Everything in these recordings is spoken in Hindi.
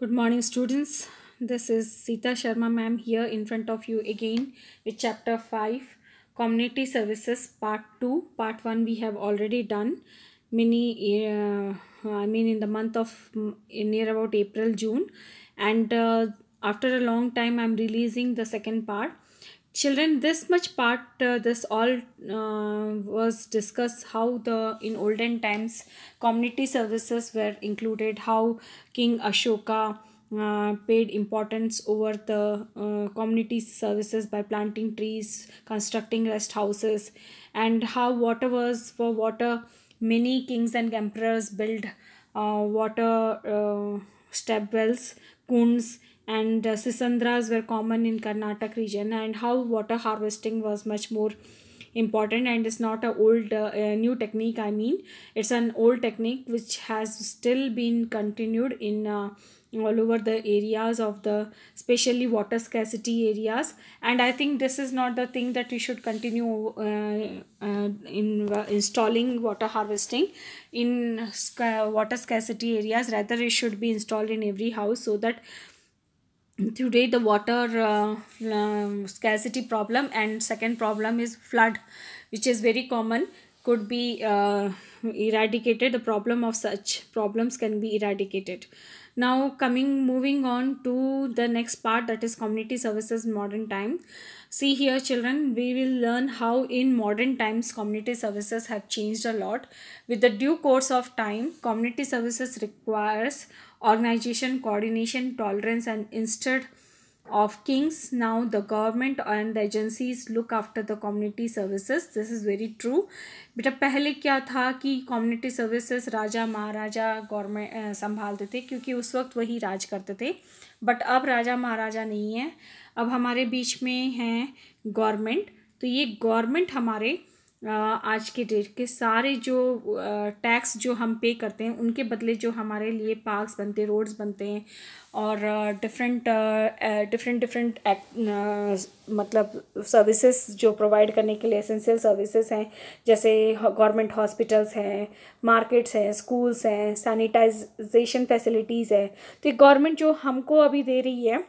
Good morning, students. This is Sita Sharma ma'am here in front of you again with chapter 5 Community Services Part 2. Part 1 we have already done. Many, uh, I mean, in the month of near about April, June, and uh, after a long time, I'm releasing the second part children this much part uh, this all uh, was discussed how the in olden times community services were included how king ashoka uh, paid importance over the uh, community services by planting trees constructing rest houses and how water was for water many kings and emperors built uh, water uh, step wells kunds and uh, sisandras were common in Karnataka region and how water harvesting was much more important and it's not a old uh, uh, new technique i mean. It's an old technique which has still been continued in uh, all over the areas of the especially water scarcity areas. And i think this is not the thing that we should continue uh, uh, in uh, installing water harvesting in sc- water scarcity areas. Rather it should be installed in every house so that today the water uh, um, scarcity problem and second problem is flood which is very common could be uh, eradicated. The problem of such problems can be eradicated. Now coming moving on to the next part that is community services modern time. See here children we will learn how in modern times community services have changed a lot. With the due course of time community services requires organization coordination tolerance and instead of kings now the government and the agencies look after the community services this is very true बेटा पहले क्या था कि कम्युनिटी सर्विसेज़ राजा महाराजा गवर्नमेंट संभालते थे क्योंकि उस वक्त वही राज करते थे बट अब राजा महाराजा नहीं है अब हमारे बीच में हैं गवर्नमेंट तो ये गवर्नमेंट हमारे आज के डेट के सारे जो टैक्स जो हम पे करते हैं उनके बदले जो हमारे लिए पार्क्स बनते हैं रोड्स बनते हैं और डिफरेंट डिफरेंट डिफरेंट मतलब सर्विसेज़ जो प्रोवाइड करने के लिए एसेंशियल सर्विसेज़ हैं जैसे गवर्नमेंट हॉस्पिटल्स हैं मार्केट्स हैं स्कूल्स हैं सैनिटाइजेशन फैसिलिटीज़ है। तो गवर्नमेंट जो हमको अभी दे रही है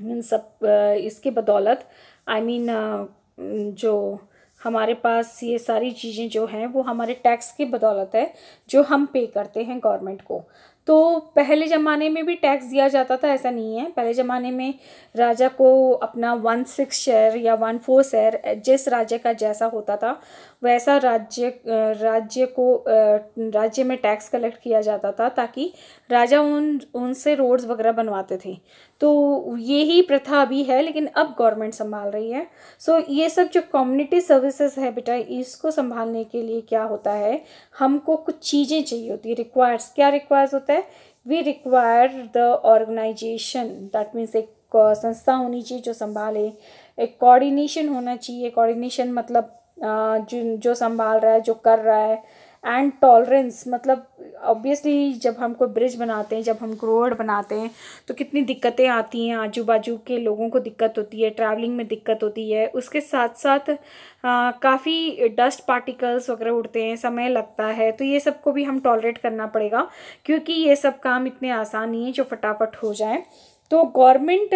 इन सब इसके बदौलत आई I मीन mean, जो हमारे पास ये सारी चीज़ें जो हैं, वो हमारे टैक्स की बदौलत है, जो हम पे करते हैं गवर्नमेंट को। तो पहले ज़माने में भी टैक्स दिया जाता था, ऐसा नहीं है। पहले ज़माने में राजा को अपना वन सिक्स शेयर या वन फोर शेयर, जिस राज्य का जैसा होता था वैसा राज्य राज्य को राज्य में टैक्स कलेक्ट किया जाता था ताकि राजा उन उनसे रोड्स वगैरह बनवाते थे। तो यही प्रथा अभी है लेकिन अब गवर्नमेंट संभाल रही है। सो so, ये सब जो कम्युनिटी सर्विसेज़ है बेटा इसको संभालने के लिए क्या होता है? हमको कुछ चीज़ें चाहिए होती है। रिक्वायर्स क्या रिक्वायर्स होता है? We require the organisation that means एक संस्था होनी चाहिए जो संभाले। एक कोऑर्डिनेशन होना चाहिए। कोऑर्डिनेशन मतलब जो जो संभाल रहा है, जो कर रहा है एंड टॉलरेंस मतलब ऑब्वियसली जब हम कोई ब्रिज बनाते हैं, जब हम रोड बनाते हैं तो कितनी दिक्कतें आती हैं आजू बाजू के लोगों को दिक्कत होती है ट्रैवलिंग में दिक्कत होती है, उसके साथ साथ काफ़ी डस्ट पार्टिकल्स वगैरह उड़ते हैं, समय लगता है तो ये सबको भी हम टॉलरेट करना पड़ेगा, क्योंकि ये सब काम इतने आसान नहीं है जो फटाफट हो जाए। तो गवर्नमेंट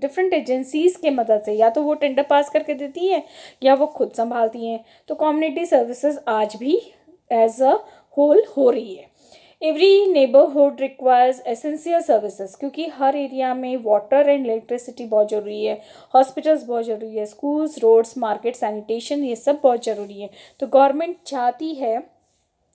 डिफरेंट एजेंसीज़ के मदद से, या तो वो टेंडर पास करके देती हैं, या वो खुद संभालती हैं। तो कम्युनिटी सर्विसेज़ आज भी एज अ होल हो रही है। Every neighbourhood requires essential services क्योंकि हर एरिया में वाटर एंड इलेक्ट्रिसिटी बहुत ज़रूरी है। हॉस्पिटल्स बहुत ज़रूरी है स्कूल्स रोड्स मार्केट सैनिटेशन ये सब बहुत ज़रूरी है। तो गवर्नमेंट चाहती है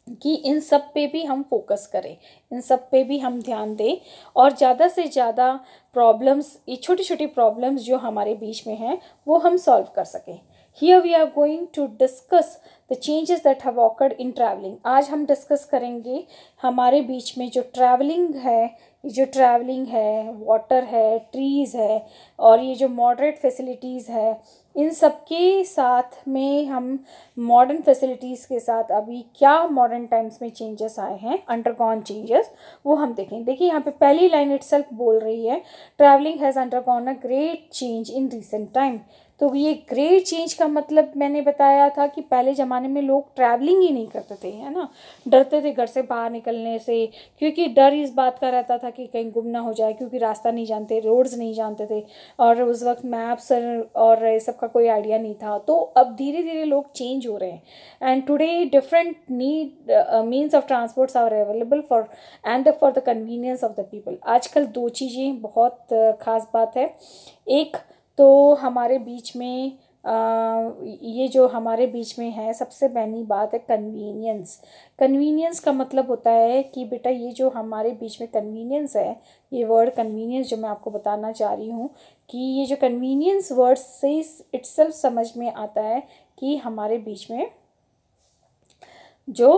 कि इन सब पे भी हम फोकस करें, इन सब पे भी हम ध्यान दें और ज़्यादा से ज़्यादा प्रॉब्लम्स ये छोटी छोटी प्रॉब्लम्स जो हमारे बीच में हैं, वो हम सॉल्व कर सकें। Here we are going to discuss the changes that have occurred in travelling आज हम डिस्कस करेंगे हमारे बीच में जो ट्रैवलिंग है जो ट्रैवलिंग है वाटर है ट्रीज़ है और ये जो मॉडरेट फैसिलिटीज़ है इन सब के साथ में हम मॉडर्न फैसिलिटीज़ के साथ अभी क्या मॉडर्न टाइम्स में चेंजेस आए हैं अंडरगॉन चेंजेस वो हम देखें। देखिए, यहाँ पे पहली लाइन इट्सल्फ बोल रही है travelling has undergone a great change in recent time तो ये ग्रेट चेंज का मतलब मैंने बताया था कि पहले ज़माने में लोग ट्रैवलिंग ही नहीं करते थे, है ना? डरते थे घर से बाहर निकलने से, क्योंकि डर इस बात का रहता था कि कहीं गुम ना हो जाए, क्योंकि रास्ता नहीं जानते रोड्स नहीं जानते थे, और उस वक्त मैप्स और ये सब का कोई आइडिया नहीं था। तो अब धीरे धीरे लोग चेंज हो रहे हैं। And today different need means of transports are available for and for the convenience of the people आजकल दो चीज़ें बहुत ख़ास बात है। एक तो हमारे बीच में आ, ये जो हमारे बीच में है सबसे पहली बात है कन्वीनियंस कन्वीनियंस का मतलब होता है कि बेटा ये जो हमारे बीच में कन्वीनियंस है ये वर्ड कन्वीनियंस जो मैं आपको बताना चाह रही हूँ कि ये जो कन्वीनियंस वर्ड से इट्सल्फ समझ में आता है कि हमारे बीच में जो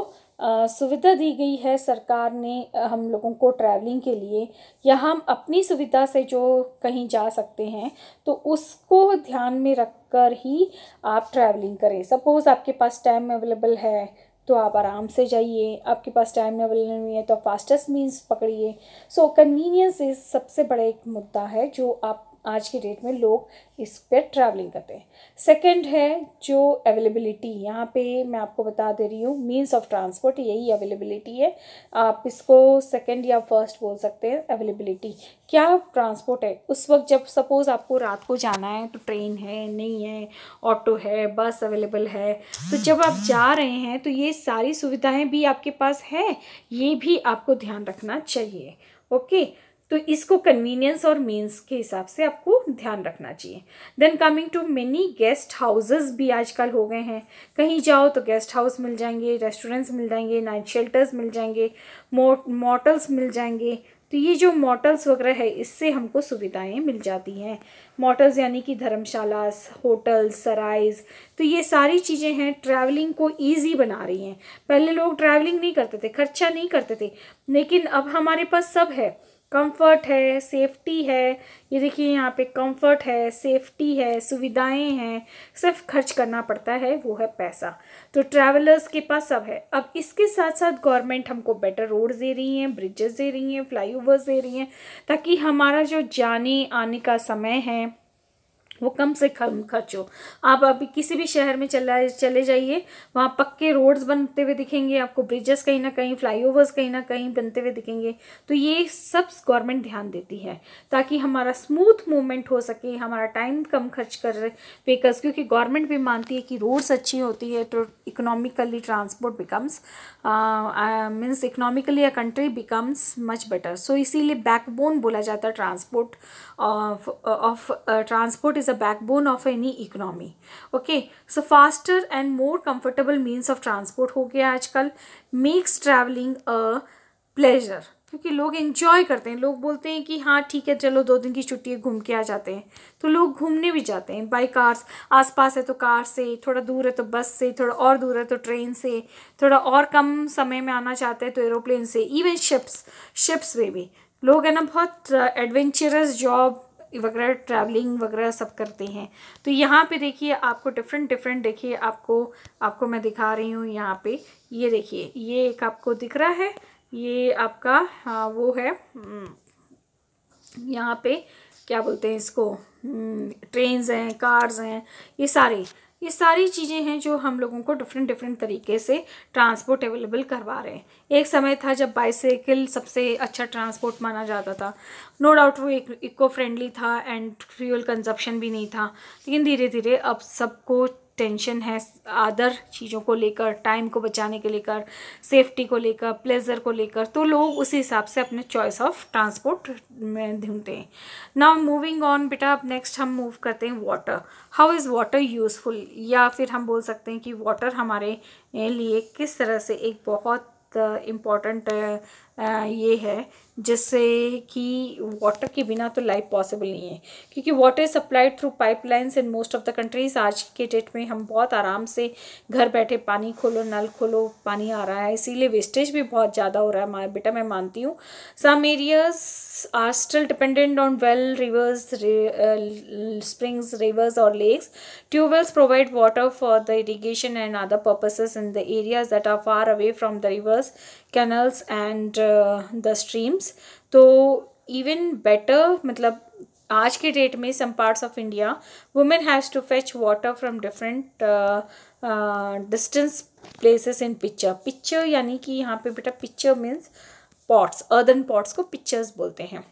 सुविधा दी गई है सरकार ने हम लोगों को ट्रैवलिंग के लिए, या हम अपनी सुविधा से जो कहीं जा सकते हैं तो उसको ध्यान में रख कर ही आप ट्रैवलिंग करें। सपोज़ आपके पास टाइम अवेलेबल है तो आप आराम से जाइए। आपके पास टाइम अवेलेबल नहीं है तो फास्टेस्ट मीन्स पकड़िए। सो कन्वीनियंस इज़ सबसे बड़ा एक मुद्दा है, जो आप आज की डेट में लोग इस पर ट्रैवलिंग करते हैं। सेकंड है जो अवेलेबिलिटी यहाँ पे मैं आपको बता दे रही हूँ मीन्स ऑफ़ ट्रांसपोर्ट यही अवेलेबिलिटी है। आप इसको सेकंड या फ़र्स्ट बोल सकते हैं अवेलेबिलिटी क्या ट्रांसपोर्ट है? उस वक्त जब सपोज़ आपको रात को जाना है तो ट्रेन है, नहीं है ऑटो है बस अवेलेबल है तो जब आप जा रहे हैं तो ये सारी सुविधाएँ भी आपके पास है, ये भी आपको ध्यान रखना चाहिए। ओके तो इसको कन्वीनियंस और मीन्स के हिसाब से आपको ध्यान रखना चाहिए। Then coming to many guest houses भी आजकल हो गए हैं। कहीं जाओ तो गेस्ट हाउस मिल जाएँगे रेस्टोरेंट्स मिल जाएँगे नाइट शेल्टर्स मिल जाएँगे मोटल्स मिल जाएँगे। तो ये जो मोटल्स वगैरह है, इससे हमको सुविधाएँ मिल जाती हैं। मोटल्स यानी कि धर्मशाला होटल्स सराइज तो ये सारी चीज़ें हैं ट्रैवलिंग को इजी बना रही हैं। पहले लोग ट्रैवलिंग नहीं करते थे, खर्चा नहीं करते थे। लेकिन अब हमारे पास सब है। कंफर्ट है सेफ्टी है। ये देखिए यहाँ पे कंफर्ट है सेफ्टी है, सुविधाएँ हैं। सिर्फ़ खर्च करना पड़ता है, वो है पैसा। तो ट्रैवलर्स के पास सब है। अब इसके साथ साथ गवर्नमेंट हमको बेटर रोड दे रही हैं ब्रिजेस दे रही हैं फ्लाईओवर्स दे रही हैं, ताकि हमारा जो जाने आने का समय है वो कम से कम खर्च। हो आप अभी किसी भी शहर में चला, चले जाइए, वहाँ पक्के रोड्स बनते हुए दिखेंगे, आपको ब्रिजेस कहीं ना कहीं, फ्लाईओवर्स कहीं ना कहीं बनते हुए दिखेंगे। तो ये सब गवर्नमेंट ध्यान देती है, ताकि हमारा स्मूथ मूवमेंट हो सके, हमारा टाइम कम खर्च कर व्हीकल्स क्योंकि गवर्नमेंट भी मानती है कि रोड्स अच्छी होती है तो economically transport becomes means economically a country becomes much better so इसीलिए बैकबोन बोला जाता है transport of transport is a backbone of any economy. Okay? So, faster and more comfortable means of transport हो गया आजकल, makes traveling a pleasure. क्योंकि लोग इन्जॉय करते हैं। लोग बोलते हैं कि हाँ ठीक है, चलो दो दिन की छुट्टी घूम के आ जाते हैं। तो लोग घूमने भी जाते हैं। बाई कार्स आसपास है तो कार से, थोड़ा दूर है तो बस से, थोड़ा और दूर है तो ट्रेन से, थोड़ा और कम समय में आना चाहते हैं तो एरोप्लेन से इवन शिप्स शिप्स में भी। लोग है ना, बहुत एडवेंचरस जॉब वगैरह ट्रैवलिंग वगैरह सब करते हैं। तो यहाँ पे देखिए आपको डिफरेंट डिफरेंट देखिए आपको आपको मैं दिखा रही हूँ यहाँ पे। ये देखिए ये एक आपको दिख रहा है ये आपका हाँ वो है हम्म, यहाँ पे क्या बोलते हैं इसको ट्रेन्स हम्म, हैं कार्स हैं ये सारे। ये सारी चीज़ें हैं जो हम लोगों को डिफरेंट डिफरेंट तरीके से ट्रांसपोर्ट अवेलेबल करवा रहे हैं। एक समय था जब बाईसाइकिल सबसे अच्छा ट्रांसपोर्ट माना जाता था। नो डाउट वो इको फ्रेंडली था एंड फ्यूल कंजप्शन भी नहीं था। लेकिन धीरे धीरे अब सबको टेंशन है अदर चीज़ों को लेकर टाइम को बचाने के लेकर सेफ्टी को लेकर प्लेजर को लेकर तो लोग उसी हिसाब से अपने चॉइस ऑफ़ ट्रांसपोर्ट में ढूंढते हैं। नाउ मूविंग ऑन बेटा, अब नेक्स्ट हम मूव करते हैं water how is water useful या फिर हम बोल सकते हैं कि वाटर हमारे लिए किस तरह से एक बहुत इंपॉर्टेंट ये है, जिससे कि वाटर के बिना तो लाइफ पॉसिबल नहीं है। क्योंकि water supplied through pipelines in most of the countries आज के डेट में हम बहुत आराम से घर बैठे पानी खोलो, नल खोलो, पानी आ रहा है। इसीलिए वेस्टेज भी बहुत ज़्यादा हो रहा है बेटा, मैं मानती हूँ। Some areas are still dependent on well rivers springs rivers और lakes tubewells provide water for the irrigation and other purposes in the areas that are far away from the rivers canals and the streams तो इवन बेटर मतलब आज के डेट में some parts of India women has to fetch water from different distance places in picture picture यानी कि यहाँ पे बेटा picture means pots earthen pots को पिक्चर्स बोलते हैं।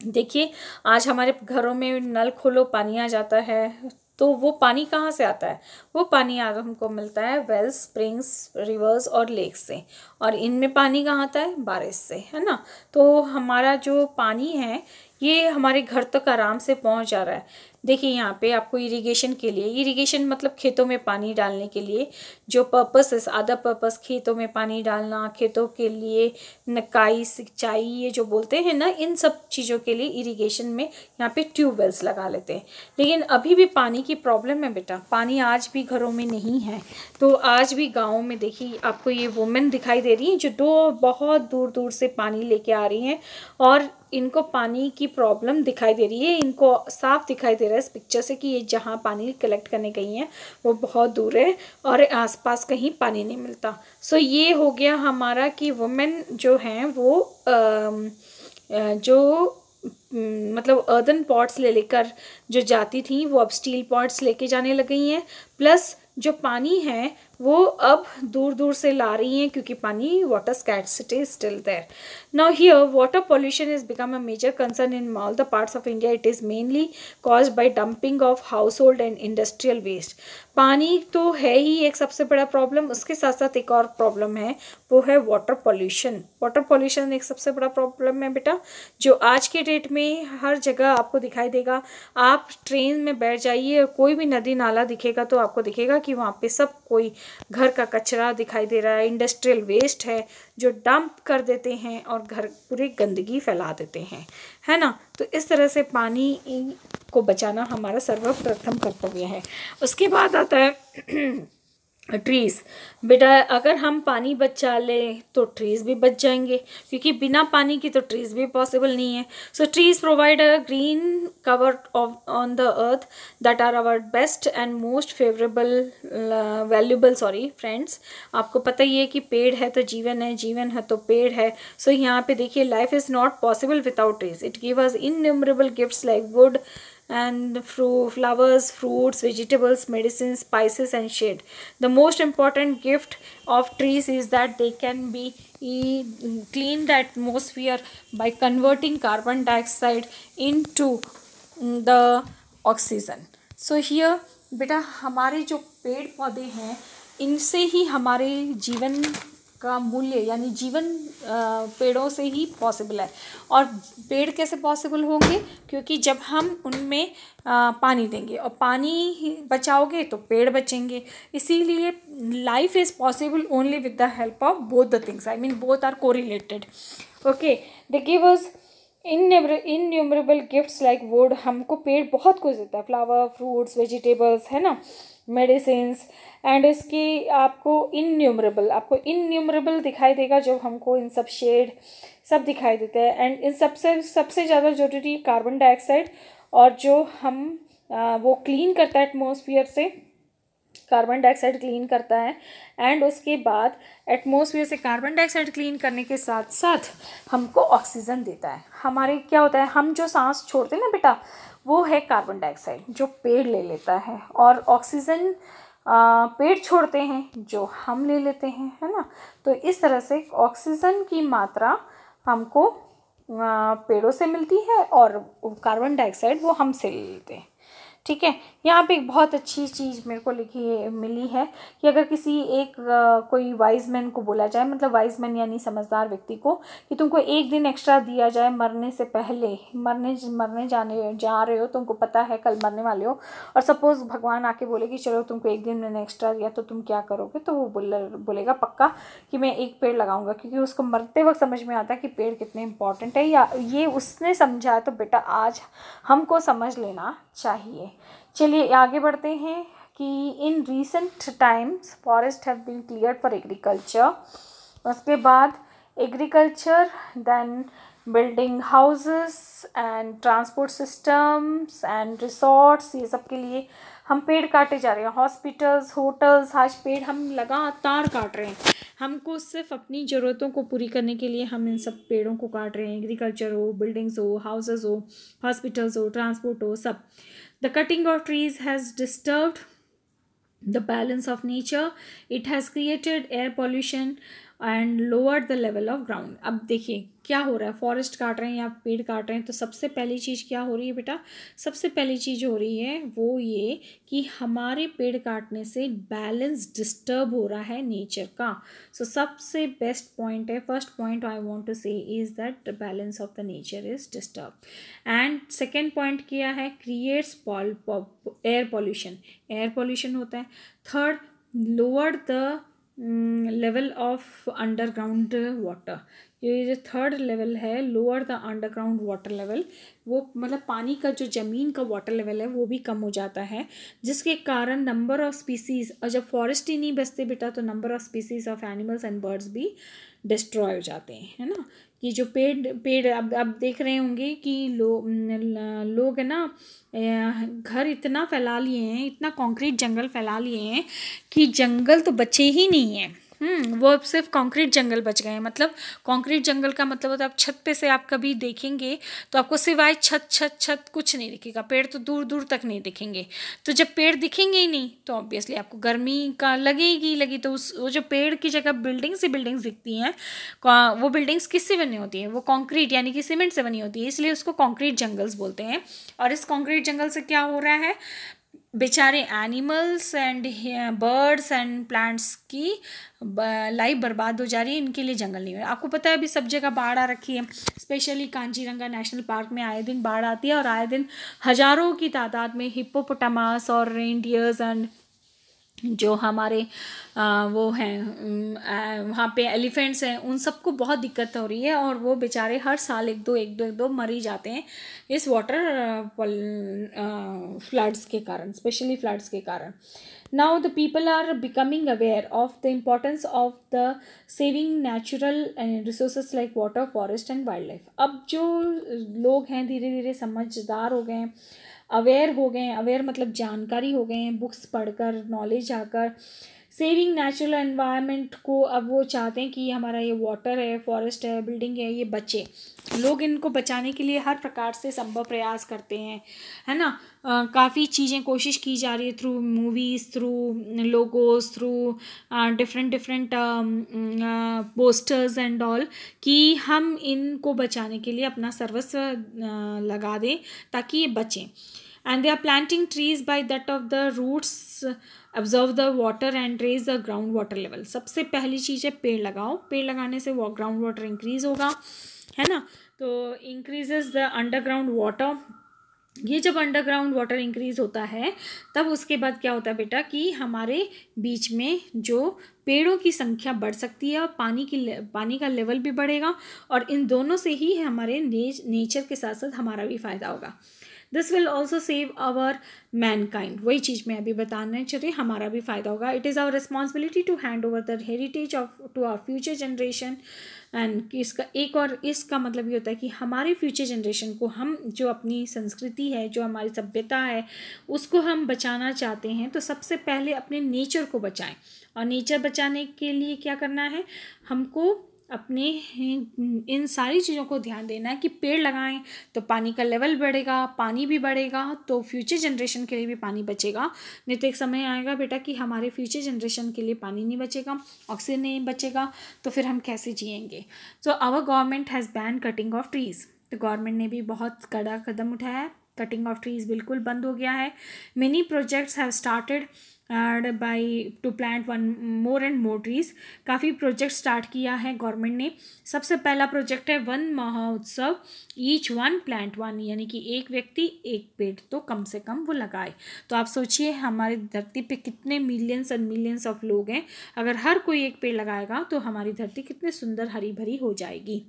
देखिए, आज हमारे घरों में नल खोलो, पानी आ जाता है तो वो पानी कहाँ से आता है? वो पानी आज हमको मिलता है वेल्स स्प्रिंग्स रिवर्स और लेक से। और इनमें पानी कहाँ आता है? बारिश से, है ना? तो हमारा जो पानी है, ये हमारे घर तक आराम से पहुँच जा रहा है। देखिए यहाँ पे आपको इरिगेशन के लिए इरिगेशन मतलब खेतों में पानी डालने के लिए, जो पर्पस आधा पर्पस खेतों में पानी डालना, खेतों के लिए नकाई, सिंचाई, ये जो बोलते हैं ना, इन सब चीज़ों के लिए इरिगेशन में यहाँ पे ट्यूबवेल्स लगा लेते हैं। लेकिन अभी भी पानी की प्रॉब्लम है बेटा। पानी आज भी घरों में नहीं है। तो आज भी गाँव में देखिए, आपको ये वुमेन दिखाई दे रही हैं, जो दो, बहुत दूर दूर से पानी लेके आ रही हैं और इनको पानी की प्रॉब्लम दिखाई दे रही है। इनको साफ़ दिखाई दे रहा है इस पिक्चर से कि ये जहाँ पानी कलेक्ट करने गई हैं वो बहुत दूर है और आसपास कहीं पानी नहीं मिलता। सो so, ये हो गया हमारा कि वुमेन जो हैं वो आ, जो मतलब अर्दन पॉट्स ले लेकर जो जाती थी वो अब स्टील पॉट्स लेके जाने लग गई हैं। प्लस जो पानी है वो अब दूर दूर से ला रही हैं क्योंकि पानी water scarcity still there now here water pollution is become a major concern in all the parts of India it is mainly cause by dumping of household and industrial waste पानी तो है ही एक सबसे बड़ा प्रॉब्लम उसके साथ साथ एक और प्रॉब्लम है, वो है वाटर पॉल्यूशन वाटर पॉल्यूशन एक सबसे बड़ा प्रॉब्लम है बेटा, जो आज के डेट में हर जगह आपको दिखाई देगा। आप ट्रेन में बैठ जाइए और कोई भी नदी नाला दिखेगा तो आपको दिखेगा कि वहाँ पे सब कोई घर का कचरा दिखाई दे रहा है इंडस्ट्रियल वेस्ट है जो डंप कर देते हैं और घर पूरी गंदगी फैला देते हैं, है ना? तो इस तरह से पानी को बचाना हमारा सर्वप्रथम कर्तव्य है। उसके बाद आता है ट्रीज़ बेटा अगर हम पानी बचा लें तो ट्रीज़ भी बच जाएँगे। क्योंकि बिना पानी की तो ट्रीज़ भी पॉसिबल नहीं है। So trees provide a green cover of on the earth that are our best and most favourable valuable sorry friends आपको पता ही है कि पेड़ है तो जीवन है जीवन है तो पेड़ है। सो so, यहाँ पे देखिए life is not possible without trees it give us in gifts like wood and fru flowers, fruits, vegetables, medicines, spices and shade. The most important gift of trees is that they can be clean the atmosphere by converting carbon dioxide into the oxygen. So here बेटा हमारे जो पेड़ पौधे हैं इनसे ही हमारे जीवन का मूल्य, यानी जीवन पेड़ों से ही पॉसिबल है। और पेड़ कैसे पॉसिबल होंगे? क्योंकि जब हम उनमें पानी देंगे और पानी बचाओगे तो पेड़ बचेंगे। इसीलिए life is possible only with the help of both the things I mean both are correlated okay the give innumerable gifts like wood हमको पेड़ बहुत कुछ देता है। फ्लावर फ्रूट्स वेजिटेबल्स है ना? मेडिसिन एंड इसकी आपको इनन्यूमरेबल आपको इनन्यूमरेबल दिखाई देगा जो हमको इन सब शेड सब दिखाई देते हैं। एंड इन सबसे सबसे ज़्यादा ज़रूरी कार्बन डाइऑक्साइड और जो हम आ, वो क्लीन करता है एटमोसफियर से कार्बन डाइऑक्साइड क्लीन करता है एंड उसके बाद एटमोसफियर से कार्बन डाइऑक्साइड क्लीन करने के साथ साथ हमको ऑक्सीजन देता है। हमारे क्या होता है, हम जो सांस छोड़ते हैं ना बेटा, वो है कार्बन डाइऑक्साइड जो पेड़ ले लेता है। और ऑक्सीजन पेड़ छोड़ते हैं, जो हम ले लेते हैं, है ना? तो इस तरह से ऑक्सीजन की मात्रा हमको पेड़ों से मिलती है और कार्बन डाइऑक्साइड वो हमसे ले लेते हैं। ठीक है? यहाँ पे एक बहुत अच्छी चीज़ मेरे को लिखी है मिली है कि अगर किसी एक कोई वाइज मैन को बोला जाए मतलब वाइज मैन यानी समझदार व्यक्ति को, कि तुमको एक दिन एक्स्ट्रा दिया जाए मरने से पहले, मरने मरने जाने, जा रहे हो, तुमको पता है कल मरने वाले हो, और सपोज़ भगवान आके बोले कि चलो तुमको एक दिन मैंने एक्स्ट्रा दिया तो तुम क्या करोगे? तो वो बोल, बोलेगा पक्का कि मैं एक पेड़ लगाऊँगा, क्योंकि उसको मरते वक्त समझ में आता है कि पेड़ कितने इंपॉर्टेंट है, या ये उसने समझा है तो बेटा आज हमको समझ लेना चाहिए। चलिए आगे बढ़ते हैं कि in recent times forest have been clear for agriculture उसके बाद agriculture then building houses and transport systems and resorts ये सब के लिए हम पेड़ काटे जा रहे हैं। हॉस्पिटल्स होटल्स आज पेड़ हम लगातार काट रहे हैं। हमको सिर्फ़ अपनी ज़रूरतों को पूरी करने के लिए हम इन सब पेड़ों को काट रहे हैं। एग्रीकल्चर हो बिल्डिंग्स हो हाउसेस हो हॉस्पिटल्स हो ट्रांसपोर्ट हो, सब। The cutting of trees has disturbed the balance of nature. It has created air pollution and lower the level of ground अब देखिए क्या हो रहा है? फॉरेस्ट काट रहे हैं या पेड़ काट रहे हैं? तो सबसे पहली चीज़ क्या हो रही है बेटा? सबसे पहली चीज़ हो रही है वो ये कि हमारे पेड़ काटने से बैलेंस डिस्टर्ब हो रहा है नेचर का। सो so, सबसे बेस्ट पॉइंट है first point I want to say is that balance of the nature is disturb and second point क्या है? Creates air pollution air pollution होता है। Third lower the level of underground water ये जो थर्ड लेवल है lower the underground water level वो मतलब पानी का जो ज़मीन का वाटर लेवल है, वो भी कम हो जाता है, जिसके कारण नंबर ऑफ़ स्पीसीज़ और जब फॉरेस्ट ही नहीं बचते बेटा तो number of species of animals and birds भी डिस्ट्रॉय हो जाते हैं, है ना? कि जो पेड़ पेड़ अब अब देख रहे होंगे कि लो लोग है ना घर इतना फैला लिए हैं, इतना कंक्रीट जंगल फैला लिए हैं कि जंगल तो बचे ही नहीं हैं। वो अब सिर्फ़ कंक्रीट जंगल बच गए हैं। मतलब कंक्रीट जंगल का मतलब होता है, आप छत पे से आप कभी देखेंगे तो आपको सिवाय छत छत छत कुछ नहीं दिखेगा। पेड़ तो दूर दूर तक नहीं दिखेंगे। तो जब पेड़ दिखेंगे ही नहीं तो ऑब्वियसली आपको गर्मी का लगेगी, लगी तो उस, वो जो पेड़ की जगह बिल्डिंग्स ही बिल्डिंग्स दिखती हैं वो बिल्डिंग्स किससे बनी होती हैं? वो कॉन्क्रीट यानी कि सीमेंट से बनी होती है, इसलिए उसको कॉन्क्रीट जंगल्स बोलते हैं। और इस कॉन्क्रीट जंगल से क्या हो रहा है? बेचारे animals and birds and plants की लाइफ बर्बाद हो जा रही है, इनके लिए जंगल नहीं है आपको पता है, अभी सब जगह बाढ़ आ रखी है। स्पेशली कांजीरंगा नेशनल पार्क में आए दिन बाढ़ आती है और आए दिन हज़ारों की तादाद में हिप्पोपोटामस और रेंडियर्स एंड जो हमारे आ, वो हैं वहाँ पे एलिफेंट्स हैं उन सबको बहुत दिक्कत हो रही है और वो बेचारे हर साल एक दो एक दो एक दो मर ही जाते हैं इस वाटर फ्लड्स के कारण स्पेशली फ्लड्स के कारण। Now the people are becoming aware of the importance of the saving natural resource like water forest and wild life अब जो लोग हैं धीरे धीरे समझदार हो गए हैं अवेयर हो गए हैं अवेयर मतलब जानकारी हो गए हैं बुक्स पढ़कर नॉलेज आकर। सेविंग नेचुरल एनवायरनमेंट को अब वो चाहते हैं कि हमारा ये वाटर है फॉरेस्ट है बिल्डिंग है, ये बचे। लोग इनको बचाने के लिए हर प्रकार से संभव प्रयास करते हैं, है ना? काफ़ी चीज़ें कोशिश की जा रही है through movies through logos through different different posters and all कि हम इनको बचाने के लिए अपना सर्वस्व लगा दें ताकि ये बचें। And they are planting trees by that of the roots observe the water and raise the ground water level सबसे पहली चीज़ है पेड़ लगाओ। पेड़ लगाने से ग्राउंड वाटर इंक्रीज होगा है ना? तो इंक्रीजेज द अंडरग्राउंड वाटर ये जब अंडरग्राउंड वाटर इंक्रीज होता है तब उसके बाद क्या होता है बेटा कि हमारे बीच में जो पेड़ों की संख्या बढ़ सकती है और पानी की पानी का लेवल भी बढ़ेगा और इन दोनों से ही हमारे ने, नेचर के साथ साथ हमारा भी फ़ायदा होगा। This will also save our mankind वही चीज़ मैं अभी बताना चाहिए हमारा भी फ़ायदा होगा। It is our responsibility to hand over the heritage of to our future generation and इसका, एक और इसका मतलब ये होता है कि हमारे फ्यूचर जनरेशन को हम जो अपनी संस्कृति है, जो हमारी सभ्यता है, उसको हम बचाना चाहते हैं तो सबसे पहले अपने नेचर को बचाएँ। और नेचर बचाने के लिए क्या करना है? हमको अपने इन सारी चीज़ों को ध्यान देना है कि पेड़ लगाएँ तो पानी का लेवल बढ़ेगा, पानी भी बढ़ेगा तो फ्यूचर जनरेशन के लिए भी पानी बचेगा। नहीं तो एक समय आएगा बेटा कि हमारे फ्यूचर जनरेशन के लिए पानी नहीं बचेगा ऑक्सीजन नहीं बचेगा तो फिर हम कैसे जिएँगे? So our government has ban cutting of trees तो गवर्नमेंट ने भी बहुत कड़ा कदम उठाया है। कटिंग ऑफ़ ट्रीज़ बिल्कुल बंद हो गया है। Many projects have started by to plant one more and more trees काफ़ी प्रोजेक्ट स्टार्ट किया है गवर्नमेंट ने। सबसे पहला प्रोजेक्ट है वन महोत्सव ईच वन प्लांट वन यानी कि एक व्यक्ति, एक पेड़ तो कम से कम वो लगाए। तो आप सोचिए, हमारी धरती पे कितने मिलियंस एंड मिलियंस ऑफ़ लोग हैं। अगर हर कोई एक पेड़ लगाएगा तो हमारी धरती कितने सुंदर हरी भरी हो जाएगी।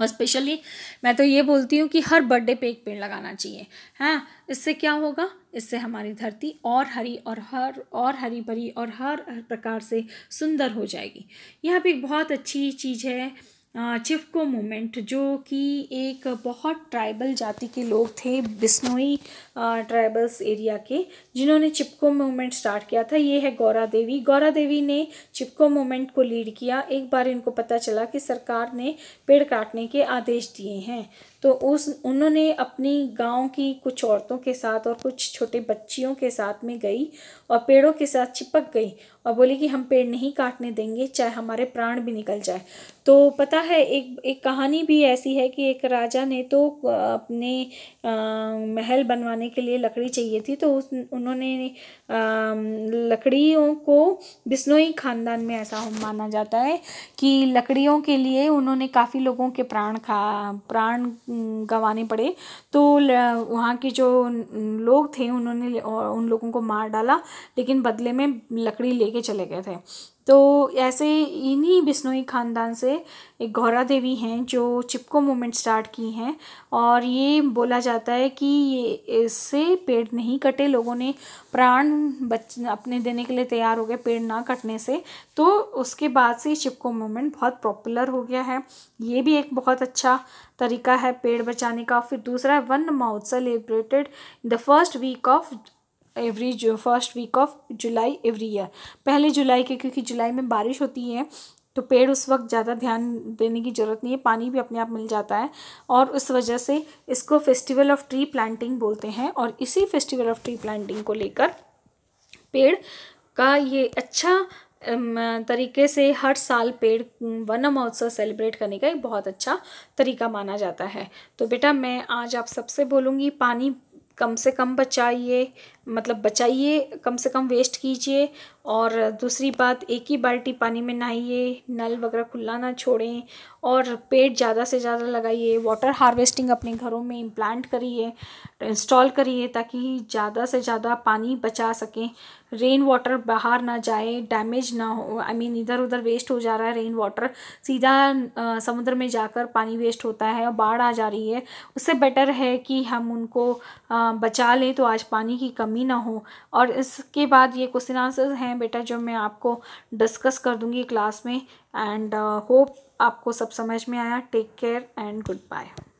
और स्पेशली मैं तो ये बोलती हूँ कि हर बर्थडे पे एक पेड़ लगाना चाहिए। हाँ इससे क्या होगा? इससे हमारी धरती और हरी और हर, और हरी भरी और हर प्रकार से सुंदर हो जाएगी। यहाँ पे एक बहुत अच्छी चीज़ है चिपको मूवमेंट जो कि एक बहुत ट्राइबल जाति के लोग थे, बिस्नोई ट्राइबल्स एरिया के, जिन्होंने चिपको मूवमेंट स्टार्ट किया था। ये है गौरा देवी। गौरा देवी ने चिपको मूवमेंट को लीड किया। एक बार इनको पता चला कि सरकार ने पेड़ काटने के आदेश दिए हैं। तो उस उन्होंने अपनी गाँव की कुछ औरतों के साथ और कुछ छोटे बच्चियों के साथ में गई और पेड़ों के साथ चिपक गई और बोली कि हम पेड़ नहीं काटने देंगे चाहे हमारे प्राण भी निकल जाए। तो पता है एक एक कहानी भी ऐसी है कि एक राजा ने तो अपने आ, महल बनवाने के लिए लकड़ी चाहिए थी तो उस उन्होंने लकड़ियों को बिश्नोई ख़ानदान में ऐसा माना जाता है कि लकड़ियों के लिए उन्होंने काफ़ी लोगों के प्राण खा प्राण गंवाने पड़े। तो वहाँ के जो लोग थे, उन्होंने उन लोगों को मार डाला, लेकिन बदले में लकड़ी लेके चले गए थे। तो ऐसे इन्हीं बिश्नोई ख़ानदान से एक गौरा देवी हैं जो चिपको मूवमेंट स्टार्ट की हैं और ये बोला जाता है कि ये इससे पेड़ नहीं कटे, लोगों ने प्राण बच, अपने देने के लिए तैयार हो गए, पेड़ ना कटने से। तो उसके बाद से चिपको मूवमेंट बहुत पॉपुलर हो गया है। ये भी एक बहुत अच्छा तरीका है पेड़ बचाने का। फिर दूसरा, Van Mahotsav celebrated the first week of every जो first week of July every year पहले जुलाई के, क्योंकि जुलाई में बारिश होती है तो पेड़ उस वक्त ज़्यादा ध्यान देने की ज़रूरत नहीं है, पानी भी अपने आप मिल जाता है और उस वजह से इसको फेस्टिवल ऑफ़ ट्री प्लांटिंग बोलते हैं और इसी फेस्टिवल ऑफ़ ट्री प्लांटिंग को लेकर पेड़ का ये अच्छा तरीके से हर साल पेड़ वन महोत्सव सेलिब्रेट करने का एक बहुत अच्छा तरीका माना जाता है। तो बेटा मैं आज आप सबसे बोलूँगी, पानी कम से कम बचाइए मतलब बचाइए, कम से कम वेस्ट कीजिए और दूसरी बात, एक ही बाल्टी पानी में नहाइए, नल वगैरह खुला ना छोड़ें और पेड़ ज़्यादा से ज़्यादा लगाइए वाटर हार्वेस्टिंग अपने घरों में इम्प्लांट करिए इंस्टॉल करिए ताकि ज़्यादा से ज़्यादा पानी बचा सकें। रेन वाटर बाहर ना जाए डैमेज ना हो आई मीन इधर उधर वेस्ट हो जा रहा है रेन वाटर सीधा समुद्र में जाकर पानी वेस्ट होता है और बाढ़ आ जा रही है। उससे बेटर है कि हम उनको बचा लें तो आज पानी की कमी ना हो। और इसके बाद ये क्वेश्चन आंसर्स हैं बेटा जो मैं आपको डिस्कस कर दूँगी क्लास में। एंड होप uh, आपको सब समझ में आया। Take care and goodbye